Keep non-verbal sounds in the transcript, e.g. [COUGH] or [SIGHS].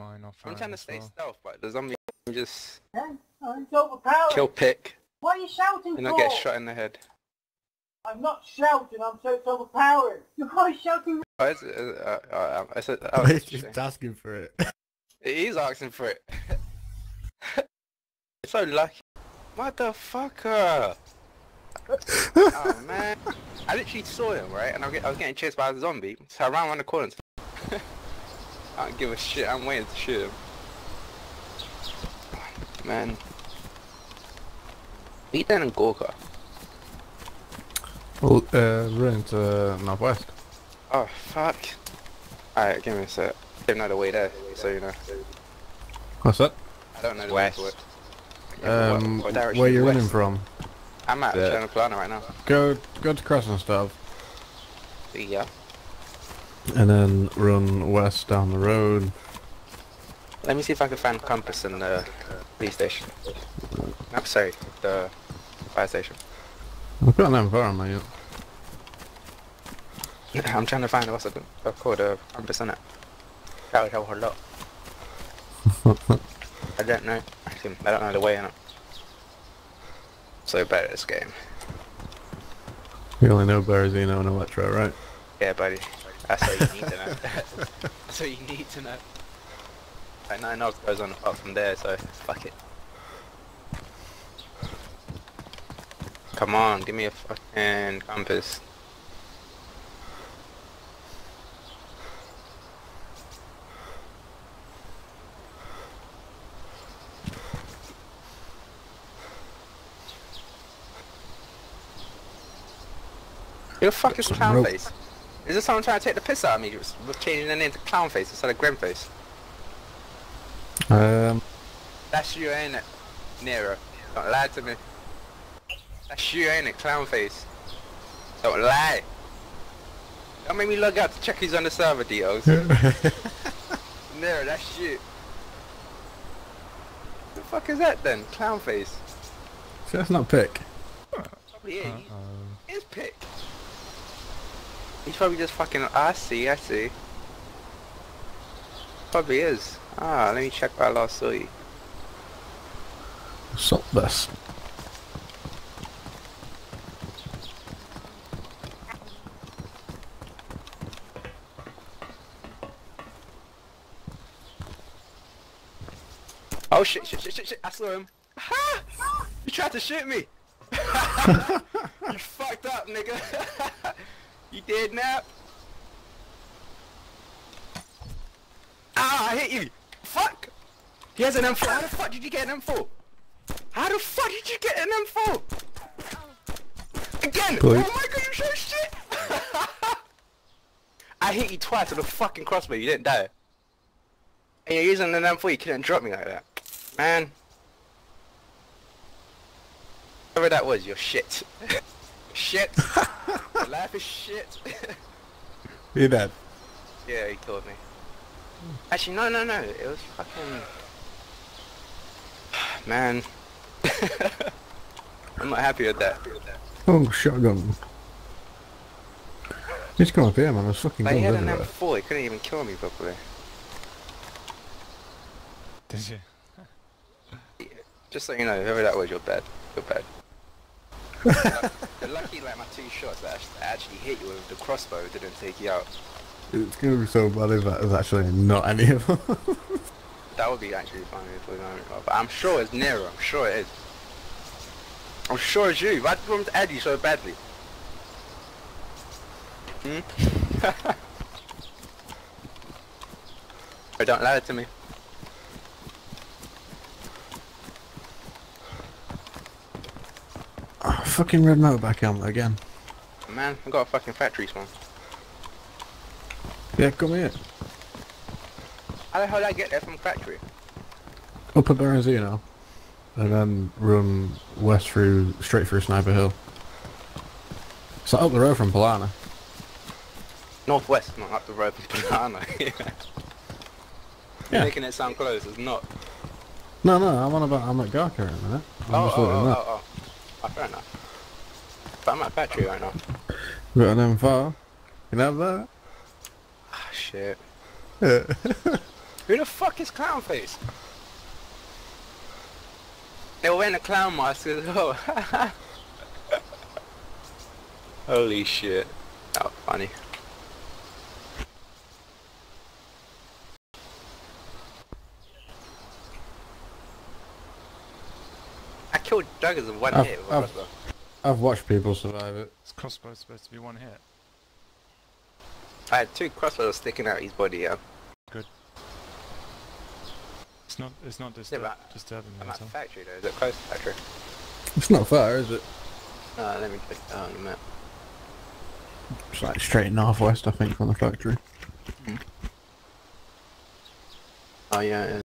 mine off. I'm trying to stay stealth, but the zombie just Yeah, oh, it's overpowered. kill pick What are you shouting and for? not get shot in the head. I'm not shouting, I'm so overpowered. [LAUGHS] You're always shouting. Oh, it's, uh, uh, uh, I said, oh, He's just asking for it. [LAUGHS] He's asking for it. It's [LAUGHS] so lucky. Motherfucker! oh man. I literally saw him, right? And I was I was getting chased by a zombie, so I ran around the corner. I don't give a shit, I'm waiting to shoot him. Man. Beat that in Gorka. well, uh, we're into northwest. Oh, fuck. Alright, give me a sec. I don't know the way there, so you know. What's that? I don't know the West. way to it. Yeah, what- Um, what direction where is you west? running from? I'm at Chernaya Polana right now. Go, go to Krasnostav, Yeah. And then run west down the road. Let me see if I can find compass in the police station. I'm sorry, the fire station. I've got an M4 on my unit. I'm trying to find what's it called a compass in it. That would help a lot. [LAUGHS] I don't know. I don't know the way in it. So bad at this game. You only know Berezino and Electro, right? Yeah, buddy. That's what you need to know. [LAUGHS] That's what you need to know. Like nothing else goes on apart from there, so fuck it. Come on, give me a fucking compass. Who the fuck is Some Clown. Face? Is this someone trying to take the piss out of me with with changing their name to Clown Face instead of Grim Face? Um, That's you, ain't it? Nero. Don't lie to me. That's you, ain't it? Clown Face. Don't lie. Don't make me log out to check who's on the server details. [LAUGHS] Nero, that's you. The fuck is that then? Clown Face. so that's not pick. Probably is. Uh-oh. He's probably just fucking. I see, I see. Probably is. Ah, let me check where I last saw you. Salt best. Oh shit, shit, shit, shit, shit. I saw him. Ha! You tried to shoot me. [LAUGHS] you fucked up, nigga. [LAUGHS] you did now. Ah, I hit you. Fuck. He has an M4. How the fuck did you get an M4? How the fuck did you get an M4? Again. Please. Oh my god, you so shit. [LAUGHS] I hit you twice with a fucking crossbow. You didn't die. And you're using an M4. You couldn't drop me like that. Man. Whatever that was, you're shit. [LAUGHS] shit. [LAUGHS] Your life is shit. [LAUGHS] You dead? yeah, he killed me. Actually, no, no, no. It was fucking... [SIGHS] Man. [LAUGHS] I'm not happy with that. Oh, shotgun. Just come up here, man. There's fucking But he had an. M4. He couldn't even kill me properly. Did you? Just so you know, whoever that was, you're bad. You're bad. Lucky like my two shots that actually hit you with the crossbow didn't take you out. It's gonna be so bad if that is actually not any of them. [LAUGHS] That would be actually funny if we don't But I'm sure it's Nero, I'm sure it is. I'm sure it's you. Why did you want to add you so badly? Hmm? oh, [LAUGHS] don't lie to me. Oh, fucking red motorbike helmet again. Man, I've got a fucking factory spawn. Yeah, come here. How the hell did I get there from factory? Up at Berezino. And then run west through, straight through Sniper Hill. So up the road from Polana. Northwest, not up the road from Banana. [LAUGHS] You're Yeah. making it sound close, it's not. No, no, I'm on about, I'm at Gorka in a minute. I'm oh, just oh, looking oh, at oh, oh. Oh, fair enough. But I'm at battery right now. Got an M4. You can have that? Ah, shit. Yeah. [LAUGHS] Who the fuck is Clownface? They were wearing a clown mask as well. [LAUGHS] Holy shit. That was funny. [LAUGHS] killed Duggars in one I've- hit with a I've- I've watched people survive it. This crossbow's supposed to be one hit. I had two crossbows sticking out his body, yeah. Good. It's not. It's not Yeah, disturb- but disturbing me I'm at at all. factory though, is it close to factory? It's not far, is it? Uh, let me put it down a minute. It's like straight northwest, I think, from the factory. Oh yeah, it is.